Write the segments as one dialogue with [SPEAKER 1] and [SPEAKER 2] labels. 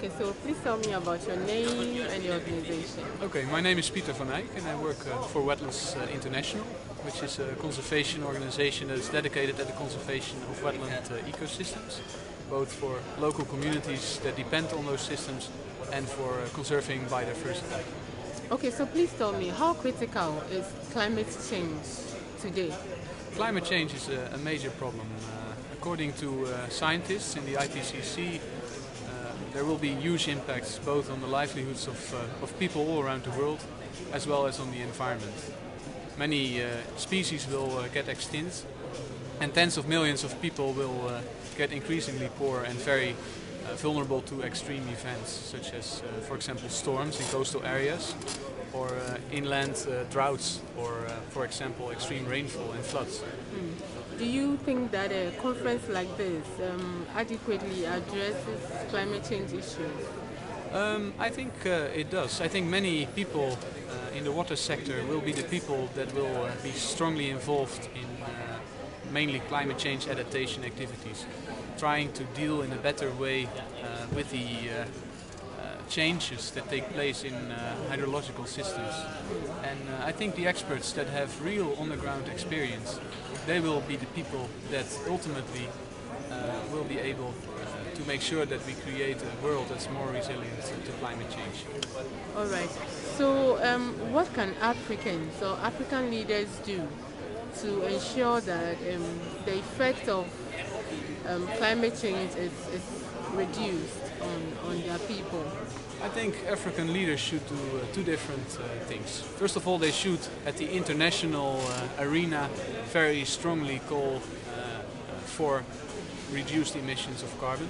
[SPEAKER 1] Okay, so please tell me about your name and your organization.
[SPEAKER 2] Okay, my name is Pieter van Eijk and I work uh, for Wetlands uh, International, which is a conservation organization that is dedicated to the conservation of wetland uh, ecosystems, both for local communities that depend on those systems and for uh, conserving biodiversity.
[SPEAKER 1] Okay, so please tell me how critical is climate change today?
[SPEAKER 2] Climate change is a, a major problem. Uh, according to uh, scientists in the IPCC, there will be huge impacts both on the livelihoods of, uh, of people all around the world as well as on the environment. Many uh, species will uh, get extinct and tens of millions of people will uh, get increasingly poor and very uh, vulnerable to extreme events such as, for example, storms in coastal areas or inland droughts or, for example, extreme rainfall and floods.
[SPEAKER 1] Do you think that a conference like this um, adequately addresses climate change issues?
[SPEAKER 2] Um, I think uh, it does. I think many people uh, in the water sector will be the people that will uh, be strongly involved in uh, mainly climate change adaptation activities, trying to deal in a better way uh, with the uh, changes that take place in uh, hydrological systems. And uh, I think the experts that have real on-the-ground experience, they will be the people that ultimately uh, will be able uh, to make sure that we create a world that's more resilient to climate change.
[SPEAKER 1] All right. So, um, what can Africans or African leaders do to ensure that um, the effect of um, climate change is, is reduced on, on their people?
[SPEAKER 2] I think African leaders should do uh, two different uh, things. First of all, they should, at the international uh, arena, very strongly call uh, for reduced emissions of carbon,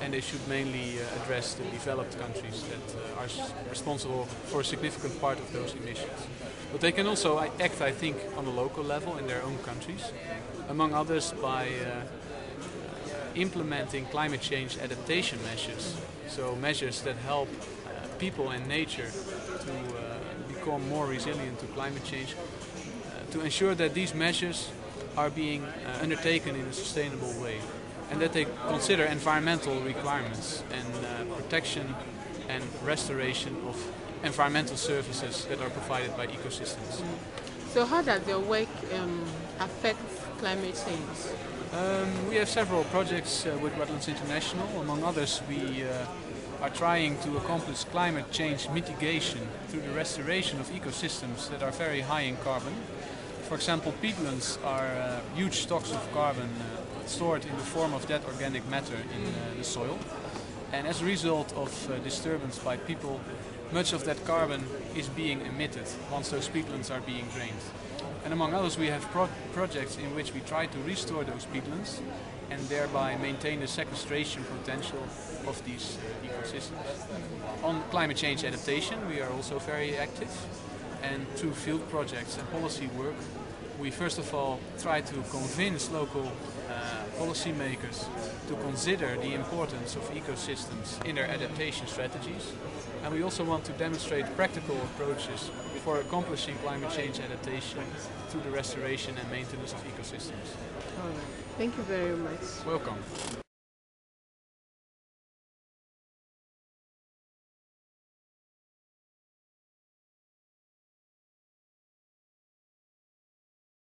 [SPEAKER 2] and they should mainly uh, address the developed countries that uh, are responsible for a significant part of those emissions. But they can also act, I think, on a local level in their own countries, among others by uh, implementing climate change adaptation measures. So measures that help uh, people and nature to uh, become more resilient to climate change, uh, to ensure that these measures are being uh, undertaken in a sustainable way and that they consider environmental requirements and uh, protection and restoration of environmental services that are provided by ecosystems.
[SPEAKER 1] So, how does your work um, affect climate change?
[SPEAKER 2] Um, we have several projects uh, with Wetlands International. Among others, we uh, are trying to accomplish climate change mitigation through the restoration of ecosystems that are very high in carbon. For example, peatlands are uh, huge stocks of carbon uh, stored in the form of dead organic matter in uh, the soil. And as a result of uh, disturbance by people, much of that carbon is being emitted once those peatlands are being drained. And among others, we have pro- projects in which we try to restore those peatlands and thereby maintain the sequestration potential of these uh, ecosystems. On climate change adaptation, we are also very active. And through field projects and policy work, we first of all try to convince local uh, policymakers to consider the importance of ecosystems in their adaptation strategies. And we also want to demonstrate practical approaches for accomplishing climate change adaptation through the restoration and maintenance of ecosystems.
[SPEAKER 1] All right. Thank you very much.
[SPEAKER 2] Welcome.